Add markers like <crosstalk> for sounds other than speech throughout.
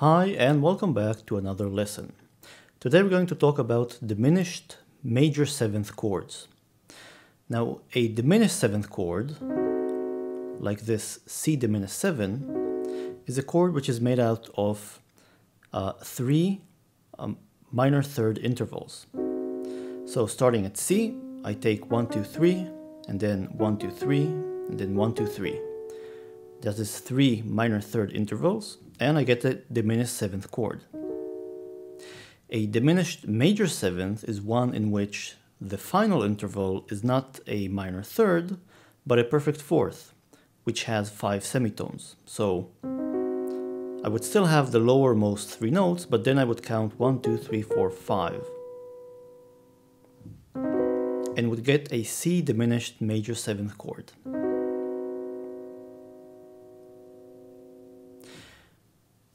Hi and welcome back to another lesson. Today we're going to talk about diminished major seventh chords. Now a diminished seventh chord, like this C diminished 7, is a chord which is made out of uh, three um, minor third intervals. So starting at C, I take 1, 2, 3, and then 1, 2, 3, and then 1, 2, 3. That is three minor third intervals, and I get a diminished seventh chord. A diminished major seventh is one in which the final interval is not a minor third, but a perfect fourth, which has five semitones. So I would still have the lowermost three notes, but then I would count one, two, three, four, five, and would get a C diminished major seventh chord.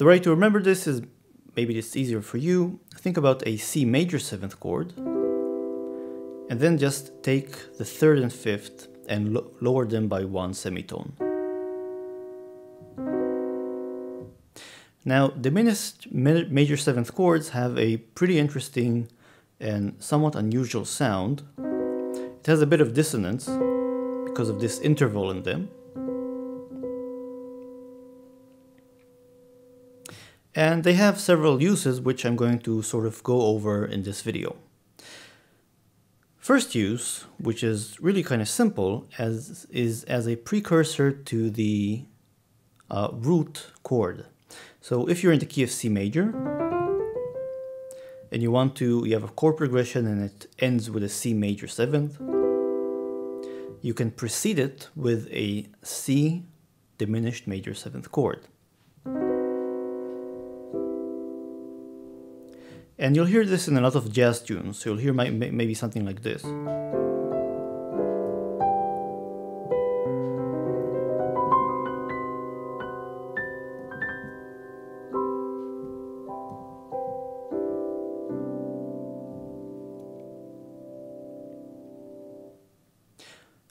The way to remember this is maybe it's easier for you. Think about a C major seventh chord and then just take the third and fifth and lo lower them by one semitone. Now, diminished major seventh chords have a pretty interesting and somewhat unusual sound. It has a bit of dissonance because of this interval in them. And they have several uses which I'm going to sort of go over in this video. First use, which is really kind of simple, as is as a precursor to the uh, root chord. So if you're in the key of C major, and you want to, you have a chord progression and it ends with a C major seventh, you can precede it with a C diminished major seventh chord. And you'll hear this in a lot of jazz tunes. So you'll hear my, maybe something like this.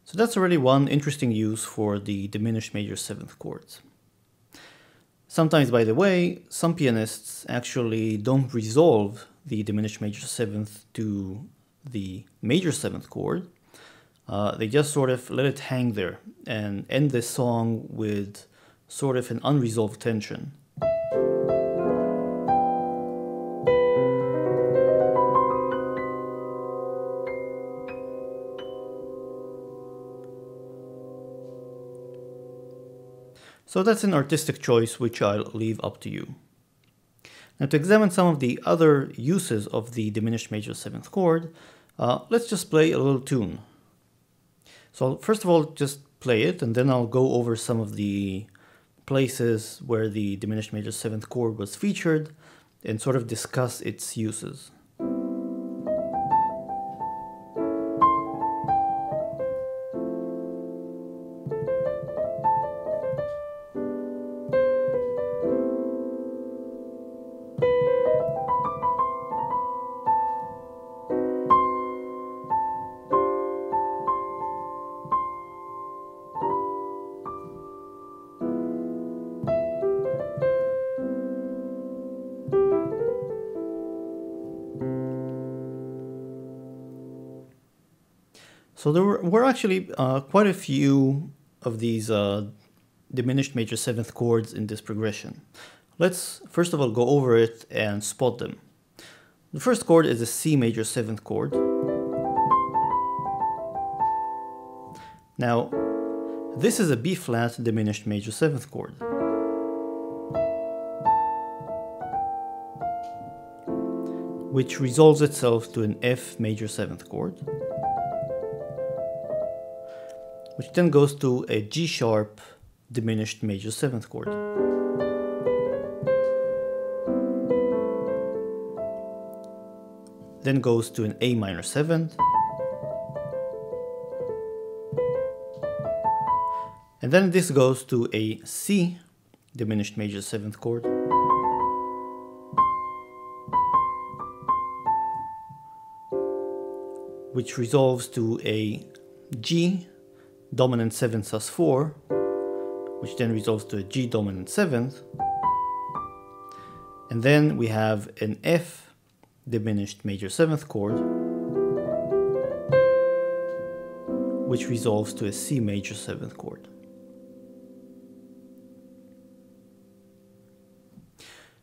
So that's already one interesting use for the diminished major seventh chords. Sometimes, by the way, some pianists actually don't resolve the diminished major seventh to the major seventh chord. Uh, they just sort of let it hang there and end the song with sort of an unresolved tension. So that's an artistic choice which I'll leave up to you. Now to examine some of the other uses of the diminished major seventh chord, uh, let's just play a little tune. So first of all, just play it and then I'll go over some of the places where the diminished major seventh chord was featured and sort of discuss its uses. So there were, were actually uh, quite a few of these uh, diminished major seventh chords in this progression. Let's first of all go over it and spot them. The first chord is a C major seventh chord. Now, this is a B flat diminished major seventh chord. which resolves itself to an F major seventh chord which then goes to a G sharp diminished major seventh chord. Then goes to an A minor seventh. And then this goes to a C diminished major seventh chord. Which resolves to a G dominant 7 sus4, which then resolves to a G dominant 7th, And then we have an F diminished major seventh chord, which resolves to a C major seventh chord.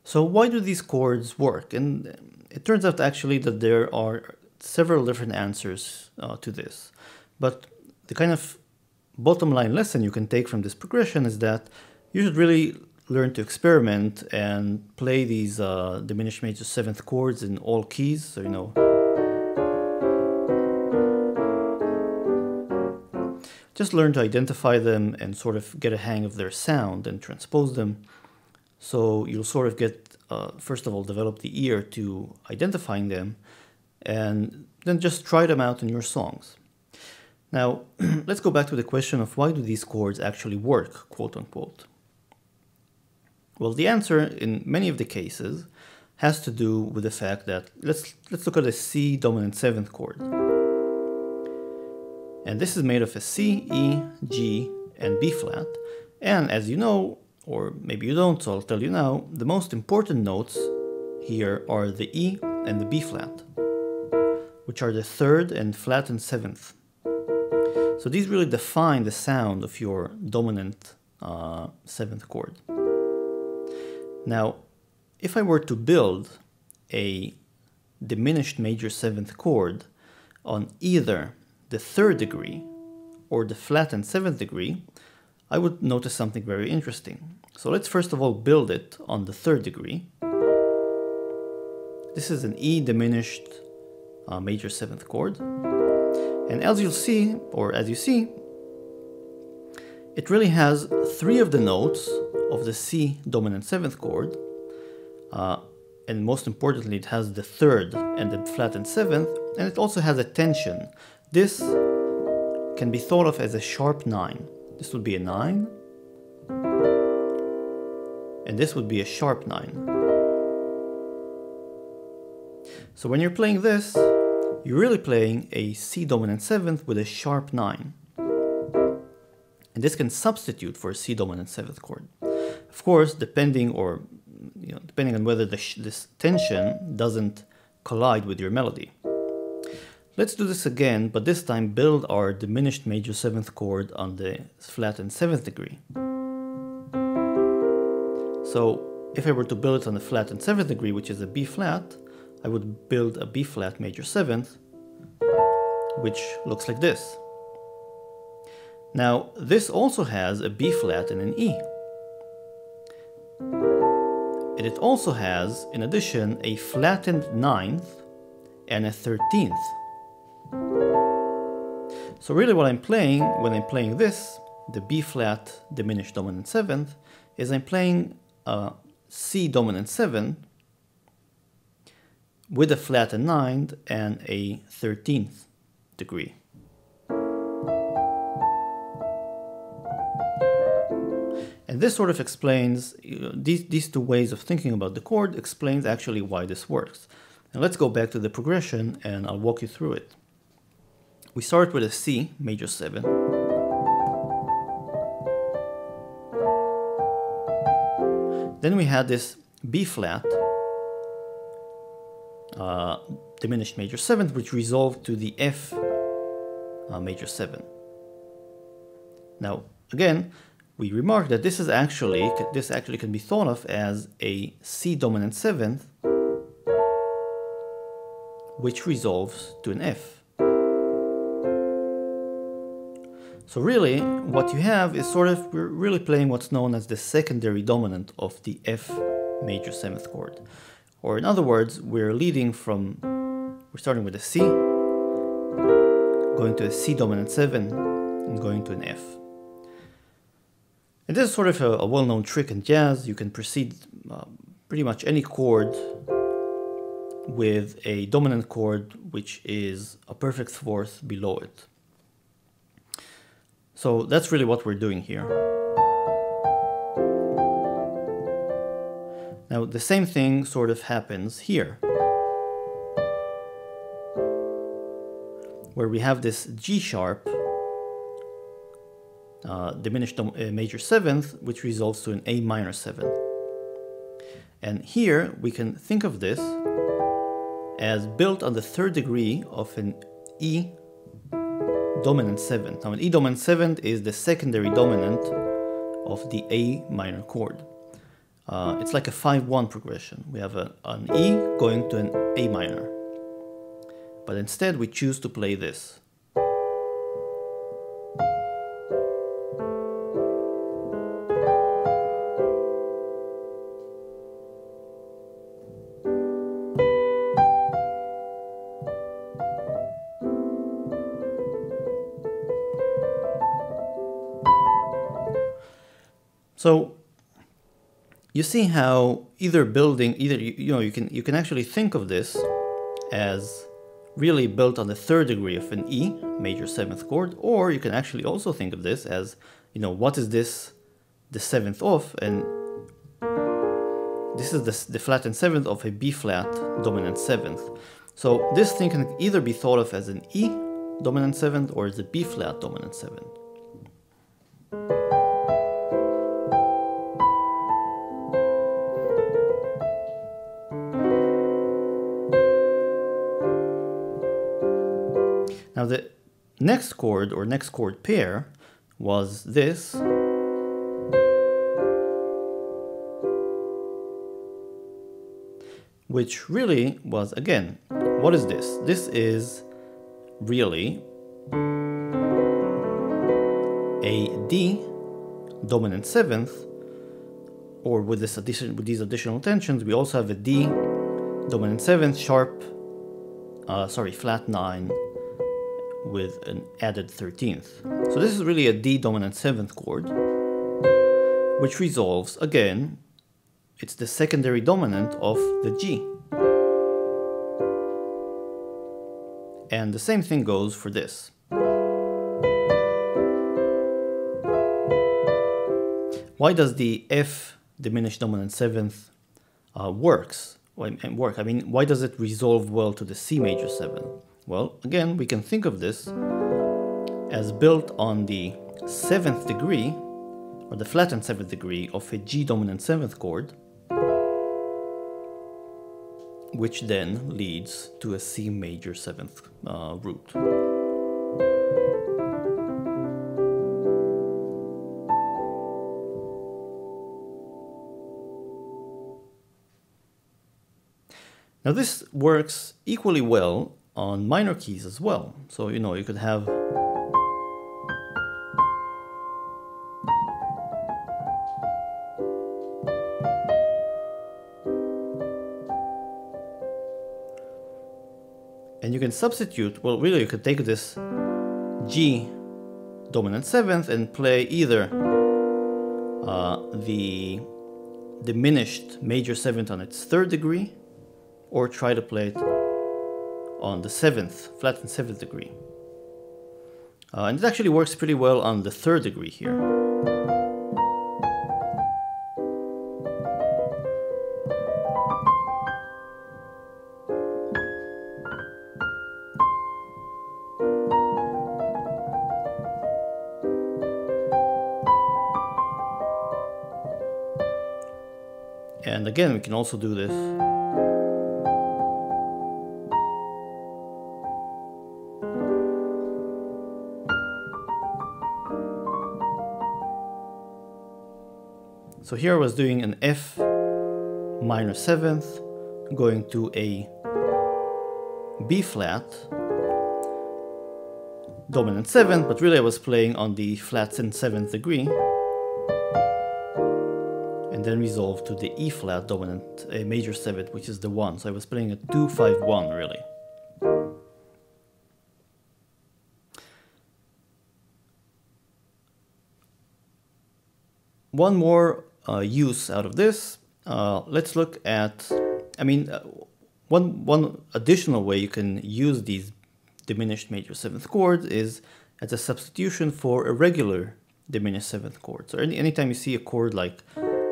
So why do these chords work? And it turns out actually that there are several different answers uh, to this. But the kind of bottom line lesson you can take from this progression is that you should really learn to experiment and play these uh, diminished major seventh chords in all keys. So, you know, just learn to identify them and sort of get a hang of their sound and transpose them. So you'll sort of get, uh, first of all, develop the ear to identifying them and then just try them out in your songs. Now, <clears throat> let's go back to the question of why do these chords actually work, quote unquote. Well, the answer in many of the cases has to do with the fact that let's let's look at a C dominant seventh chord. And this is made of a C, E, G, and B flat. And as you know, or maybe you don't, so I'll tell you now, the most important notes here are the E and the B flat, which are the third and flattened seventh. So these really define the sound of your dominant uh, seventh chord. Now, if I were to build a diminished major seventh chord on either the third degree or the flattened seventh degree, I would notice something very interesting. So let's first of all build it on the third degree. This is an E diminished uh, major seventh chord. And as you'll see, or as you see, it really has three of the notes of the C dominant seventh chord, uh, and most importantly, it has the third and the flattened seventh, and it also has a tension. This can be thought of as a sharp nine. This would be a nine, and this would be a sharp nine. So when you're playing this, you're really playing a C dominant seventh with a sharp nine. And this can substitute for a C dominant seventh chord. Of course, depending or you know, depending on whether this tension doesn't collide with your melody. Let's do this again, but this time build our diminished major seventh chord on the flattened seventh degree. So if I were to build it on the flattened seventh degree, which is a B flat, I would build a B flat major seventh, which looks like this. Now, this also has a B flat and an E. And it also has, in addition, a flattened ninth and a thirteenth. So really what I'm playing when I'm playing this, the B flat diminished dominant seventh, is I'm playing a C dominant seven with a flattened ninth and a thirteenth degree. And this sort of explains, you know, these, these two ways of thinking about the chord explains actually why this works. And let's go back to the progression and I'll walk you through it. We start with a C, major 7. Then we had this B flat, uh, diminished major 7th, which resolved to the F uh, major 7. Now, again, we remark that this is actually this actually can be thought of as a C dominant seventh which resolves to an F. So really what you have is sort of we're really playing what's known as the secondary dominant of the F major seventh chord. Or in other words, we're leading from we're starting with a C going to a C dominant 7 and going to an F. And this is sort of a, a well-known trick in jazz. You can proceed uh, pretty much any chord with a dominant chord which is a perfect fourth below it. So that's really what we're doing here. Now the same thing sort of happens here. Where we have this G sharp uh, diminished uh, major seventh, which resolves to an A minor seven. And here we can think of this as built on the third degree of an E dominant seventh. Now an E dominant seventh is the secondary dominant of the A minor chord. Uh, it's like a 5-1 progression. We have a, an E going to an A minor. But instead we choose to play this. So you see how either building, either you, know, you can you can actually think of this as really built on the third degree of an E, major seventh chord, or you can actually also think of this as, you know, what is this, the seventh of, and this is the, the flattened seventh of a B flat dominant seventh. So this thing can either be thought of as an E dominant seventh or as a B flat dominant seventh. Now the next chord or next chord pair was this. Which really was, again, what is this? This is really a D dominant seventh, or with this addition with these additional tensions, we also have a D dominant seventh sharp, uh, sorry, flat nine with an added 13th. So this is really a D dominant 7th chord, which resolves, again, it's the secondary dominant of the G. And the same thing goes for this. Why does the F diminished dominant 7th uh, works? work? I mean, why does it resolve well to the C major 7? Well, again, we can think of this as built on the seventh degree, or the flattened seventh degree of a G dominant seventh chord, which then leads to a C major seventh uh, root. Now this works equally well on minor keys as well. So, you know, you could have and you can substitute, well, really you could take this G dominant seventh and play either uh, the diminished major seventh on its third degree or try to play it on the seventh, flattened seventh degree. Uh, and it actually works pretty well on the third degree here. And again, we can also do this So here I was doing an F minor seventh, going to a B flat, dominant seventh, but really I was playing on the flattened seventh degree, and then resolved to the E flat dominant, a major seventh, which is the one. So I was playing a two five one really. One more use out of this, uh, let's look at, I mean, uh, one, one additional way you can use these diminished major seventh chords is as a substitution for a regular diminished seventh chord. So any, anytime you see a chord like,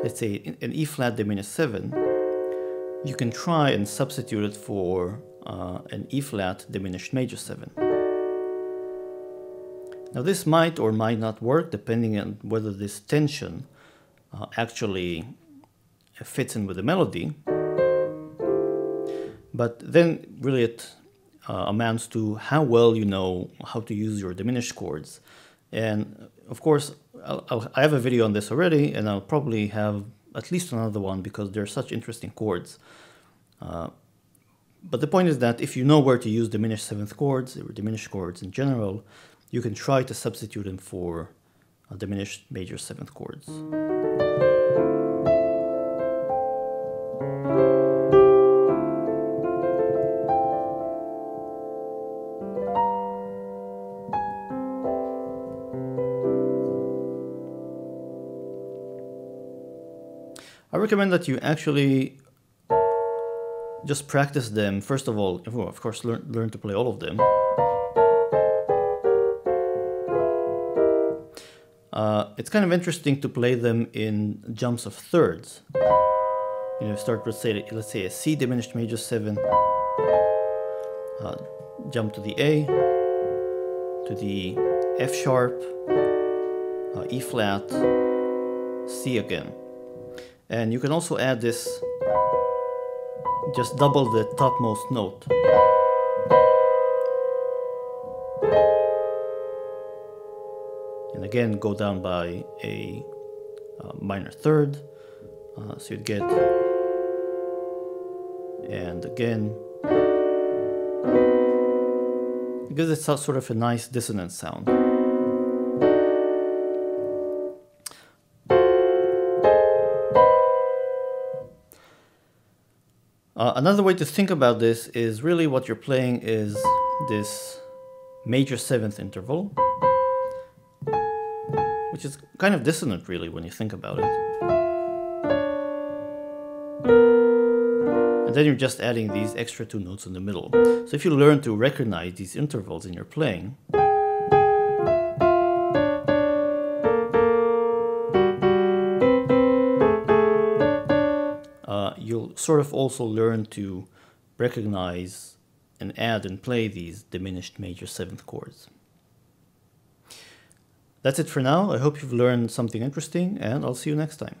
let's say, an E flat diminished seven, you can try and substitute it for uh, an E flat diminished major seven. Now this might or might not work depending on whether this tension uh, actually fits in with the melody. But then really it uh, amounts to how well you know how to use your diminished chords. And of course, I'll, I'll, i have a video on this already, and I'll probably have at least another one because they're such interesting chords. Uh, but the point is that if you know where to use diminished seventh chords or diminished chords in general, you can try to substitute them for uh, diminished major seventh chords. I recommend that you actually just practice them. First of all, of course, learn, learn to play all of them. Uh, it's kind of interesting to play them in jumps of thirds. You know, start with say, let's say a C diminished major seven, uh, jump to the A, to the F sharp, uh, E flat, C again. And you can also add this, just double the topmost note. And again, go down by a uh, minor third. Uh, so you'd get, and again, it gives it sort of a nice dissonant sound. Uh, another way to think about this is really what you're playing is this major seventh interval, which is kind of dissonant really when you think about it. And then you're just adding these extra two notes in the middle. So if you learn to recognize these intervals in your playing, uh, you'll sort of also learn to recognize and add and play these diminished major seventh chords. That's it for now. I hope you've learned something interesting and I'll see you next time.